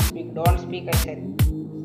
don't speak, don't speak, I said.